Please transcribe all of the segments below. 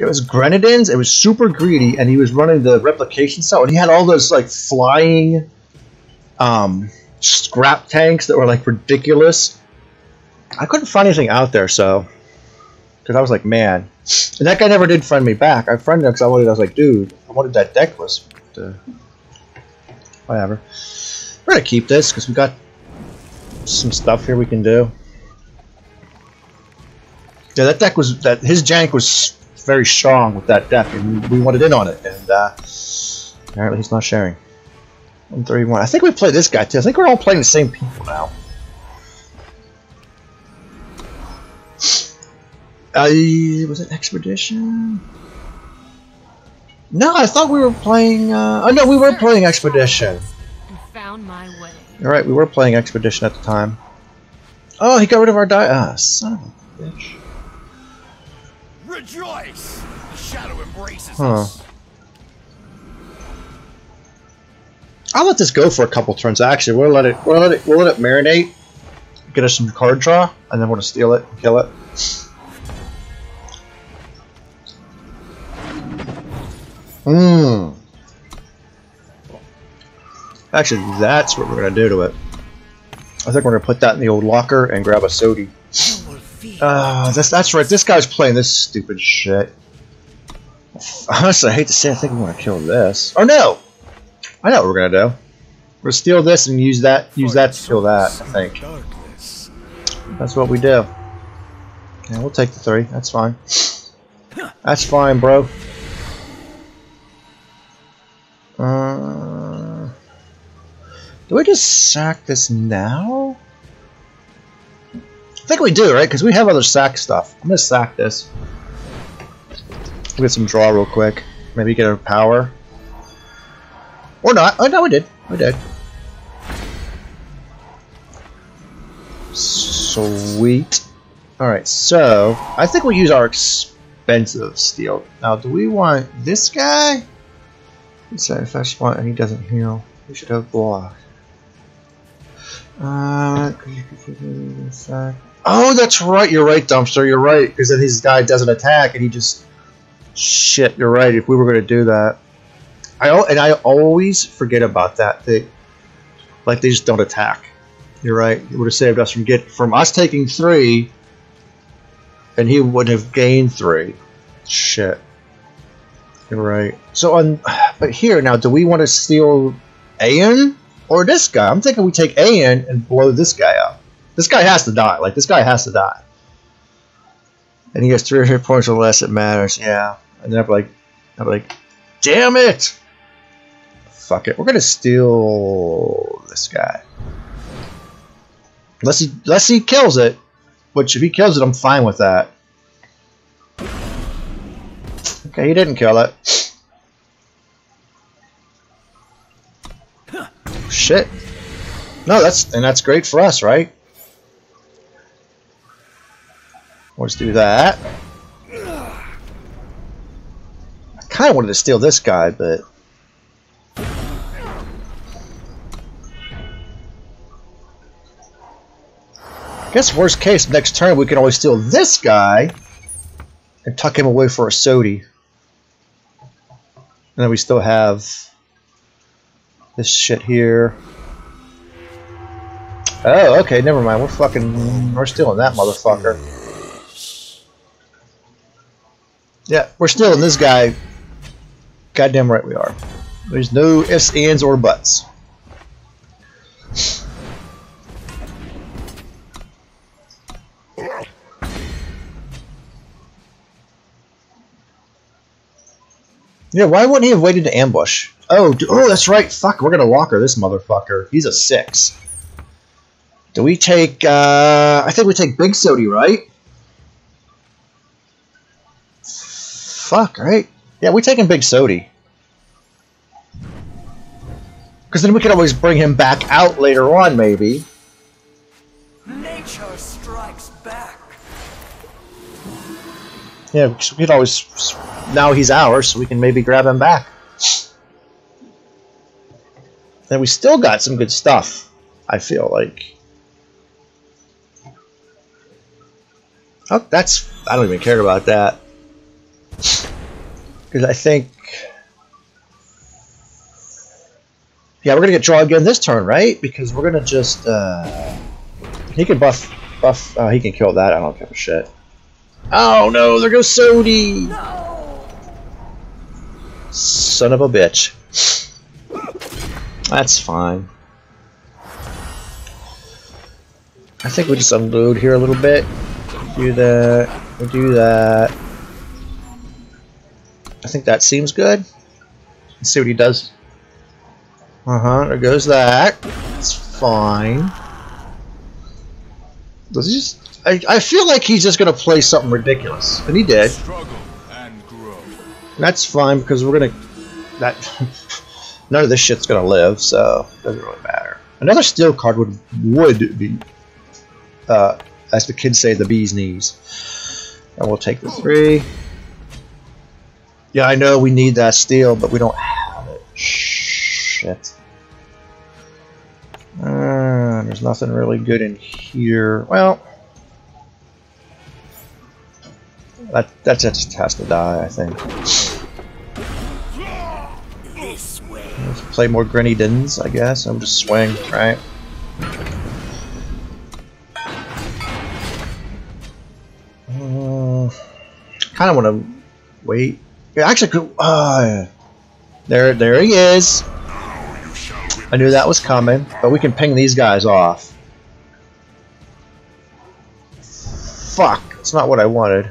it was Grenadins. It was super greedy, and he was running the replication cell, and he had all those like flying um, scrap tanks that were like ridiculous. I couldn't find anything out there, so because I was like, man, and that guy never did friend me back. I friended him because I wanted. I was like, dude, I wanted that deck list. Uh, whatever. We're gonna keep this because we got some stuff here we can do. Yeah, that deck was that his jank was very strong with that deck, and we wanted in on it. And uh, apparently, he's not sharing. One three one. I think we played this guy too. I think we're all playing the same people now. Uh, was it Expedition? No, I thought we were playing. Uh, oh no, we were playing Expedition. Found my way. All right, we were playing Expedition at the time. Oh, he got rid of our die. Ah, son of a bitch. Rejoice! The shadow embraces Huh. us. I'll let this go for a couple turns. Actually, we'll let it. We'll let it. We'll let it marinate. Get us some card draw, and then we're gonna steal it, and kill it. Hmm. Actually, that's what we're gonna do to it. I think we're gonna put that in the old locker and grab a Sodi. Uh, that's that's right. This guy's playing this stupid shit. Honestly, I hate to say, I think we want to kill this. Oh no! I know what we're gonna do. We're gonna steal this and use that. Use that to kill that. I think that's what we do. Yeah, we'll take the three. That's fine. That's fine, bro. Uh, do we just sack this now? I think we do, right? Because we have other sack stuff. I'm gonna sack this. We'll get some draw real quick. Maybe get a power. Or not. Oh no, we did. We did. Sweet. Alright, so I think we'll use our expensive steal. Now, do we want this guy? It's a fresh spot and he doesn't heal. We should have block. Uh, oh, that's right. You're right, Dumpster. You're right. Because then his guy doesn't attack and he just. Shit, you're right. If we were going to do that. I And I always forget about that. They, like, they just don't attack. You're right. It would have saved us from get from us taking three, and he would have gained three. Shit. You're right. So on, but here now, do we want to steal Ayan or this guy? I'm thinking we take Ayan and blow this guy up. This guy has to die. Like this guy has to die. And he has three hit points or less. It matters. Yeah. And then I'm like, I'm like, damn it. Fuck it. We're gonna steal this guy. Unless he, unless he kills it, which if he kills it, I'm fine with that. Okay, he didn't kill it. Shit. No, that's and that's great for us, right? Let's do that. I kind of wanted to steal this guy, but I guess worst case, next turn we can always steal this guy and tuck him away for a Sodi. And then we still have this shit here. Oh, okay, never mind. We're fucking, we're stealing that motherfucker. Yeah, we're stealing this guy. Goddamn right we are. There's no ifs, ands, or buts. Yeah, why wouldn't he have waited to ambush? Oh, oh, that's right. Fuck, we're gonna locker this motherfucker. He's a six. Do we take? uh... I think we take Big Sodi, right? Fuck, right? Yeah, we taking Big Sodi. Because then we could always bring him back out later on, maybe. Nature strikes back. Yeah, we could always. Now he's ours, so we can maybe grab him back. And we still got some good stuff, I feel like. Oh, that's. I don't even care about that. Because I think. Yeah, we're gonna get draw again this turn, right? Because we're gonna just. Uh, he can buff. buff. Uh, he can kill that. I don't give a shit. Oh no! There goes Sodi! Son of a bitch. That's fine. I think we just unload here a little bit. Do that. We do that. I think that seems good. Let's see what he does. Uh huh. There goes that. It's fine. Does he just? I, I feel like he's just gonna play something ridiculous, and he did. And. That's fine because we're gonna. That none of this shit's gonna live, so it doesn't really matter. Another steal card would would be, uh, as the kids say, the bee's knees. And we'll take the three. Yeah, I know we need that steal, but we don't have it. Shit. Uh, there's nothing really good in here. Well, that that just has to die, I think. Let's play more Grenadins, I guess. I'm just swing, right? Uh, kind of want to wait. Actually, could, uh, there, there he is. I knew that was coming, but we can ping these guys off. Fuck, it's not what I wanted.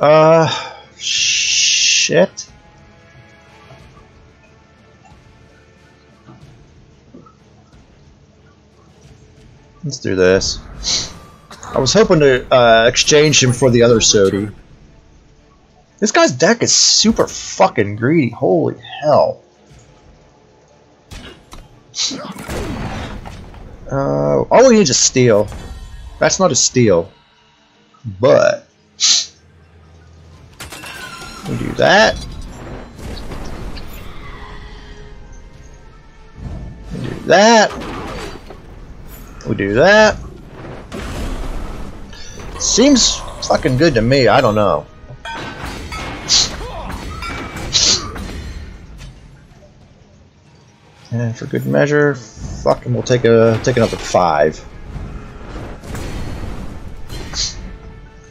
Uh, shit. Let's do this. I was hoping to uh, exchange him for the other Sodi. This guy's deck is super fucking greedy. Holy hell. Uh, all we need is a steal. That's not a steal. But. We do that. We do that. We do that. Seems fucking good to me. I don't know. And for good measure, fucking we'll take a take another five.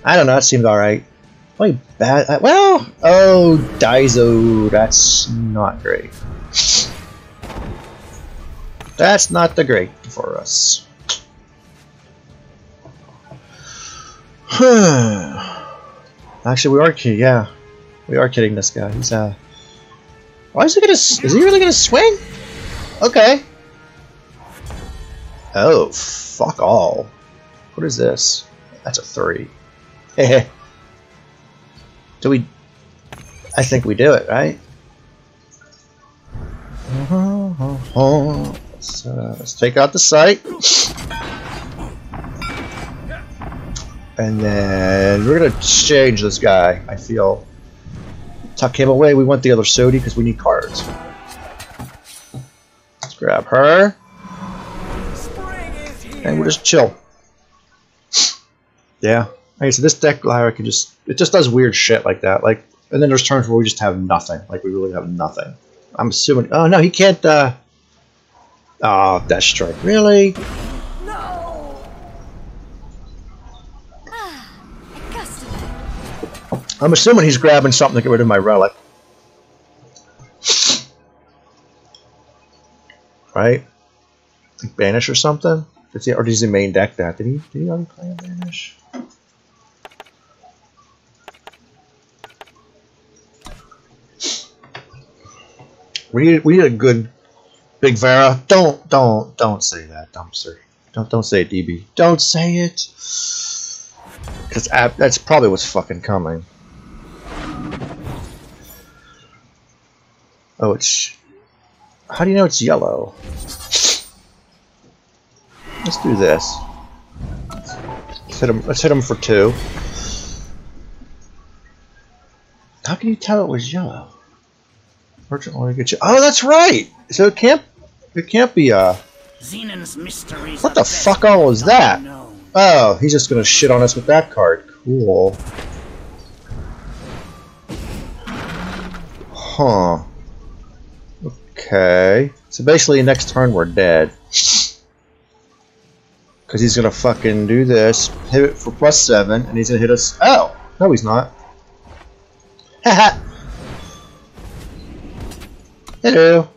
I don't know. That seems all right. Only bad. uh, Well, oh, Dizo. That's not great. That's not the great for us. Actually, we are kidding. Yeah, we are kidding this guy. He's uh. Why is he gonna? Is he really gonna swing? Okay. Oh, fuck all. What is this? That's a three. Do we? I think we do it, right? Let's, uh, let's take out the sight. And then we're gonna change this guy. I feel. Tuck him away. We want the other Sodi because we need cards. Let's grab her, Spring is here. and we'll just chill. Yeah. Like I said, this deck, Lyra, can just it just does weird shit like that. Like, and then there's turns where we just have nothing. Like we really have nothing. I'm assuming. Oh no, he can't. uh Oh, Death Strike. Really? No. I'm assuming he's grabbing something to get rid of my relic. Right? Banish or something? Does he, or does he main deck that? Did he, did he already play a banish? We need, we need a good Big Vera. Don't, don't, don't say that, dumpster. Don't, don't say it, DB. Don't say it. Because that's probably what's fucking coming. Oh, it's. How do you know it's yellow? Let's do this. Let's hit him. Let's hit him for two. How can you tell it was yellow? Merchant only get you. Oh, that's right. So it can't. It can't be uh Xenan's mysteries. What the fuck all is that? Oh, he's just gonna shit on us with that card. Cool. Huh. Okay. So basically, next turn we're dead. Because he's gonna fucking do this, hit it for plus seven, and he's gonna hit us. Oh! No, he's not. Haha! Hello.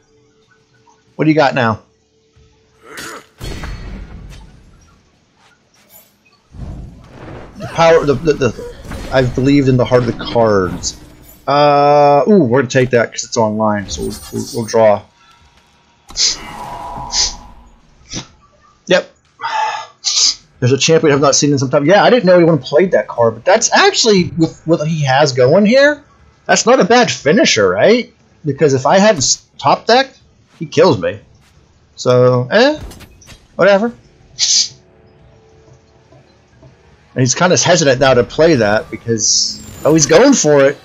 What do you got now? The power, the, the, the I've believed in the heart of the cards. Uh, ooh, we're gonna take that because it's online, so we'll, we'll, we'll draw. Yep. There's a champion I've not seen in some time. Yeah, I didn't know anyone played that card, but that's actually with what he has going here. That's not a bad finisher, right? Because if I hadn't top decked, he kills me. So, eh, whatever. And he's kind of hesitant now to play that because, oh, he's going for it.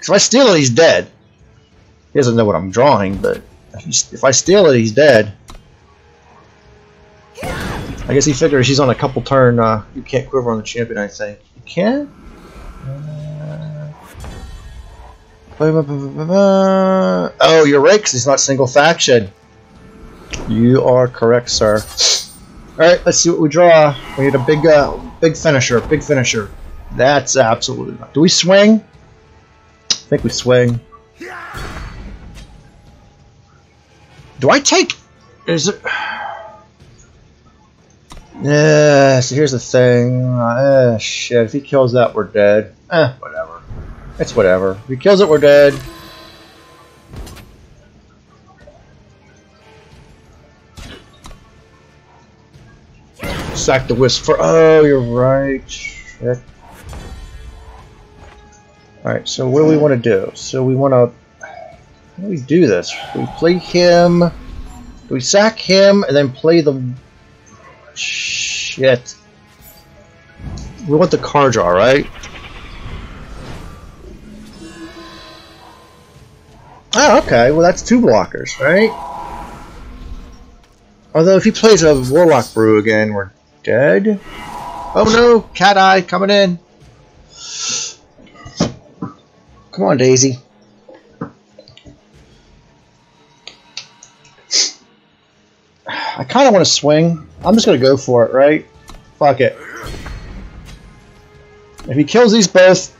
Because if I steal it, he's dead. He doesn't know what I'm drawing, but if, I steal it, he's dead. I guess he figures he's on a couple turn. Uh, you can't quiver on the champion, I think. You can? Uh, oh, you're right, because he's not single faction. You are correct, sir. Alright, let's see what we draw. We need a big, uh, big finisher, big finisher. That's absolutely not. Do we swing? Think we swing. Do I take... Is it... Yeah, so here's the thing. Uh, shit, if he kills that, we're dead. Eh, whatever. It's whatever. If he kills it, we're dead. Sack the wisp for. Oh, you're right. Shit. Alright, so what do we want to do? So we want to. How do we do this? We play him? Do we sack him and then play the. Shit. We want the card draw, right? Oh, okay. Well, that's two blockers, right? Although if he plays a Warlock Brew again, we're dead. Oh no, Cat Eye coming in. Come on, Daisy. I kind of want to swing. I'm just going to go for it, right? Fuck it. If he kills these both,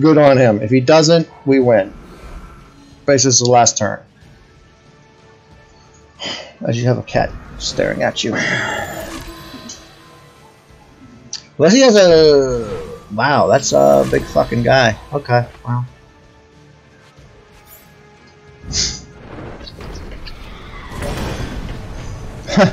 good on him. If he doesn't, we win. Base is the last turn. As you have a cat staring at you. Unless he has a... Wow, that's a big fucking guy. Okay, wow. Huh.